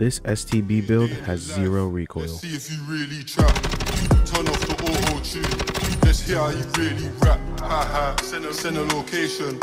This STB build has zero recoil. Let's see if you really trap. Turn off the auto tune. Let's hear how you really rap. Ha ha. Send a, send a location.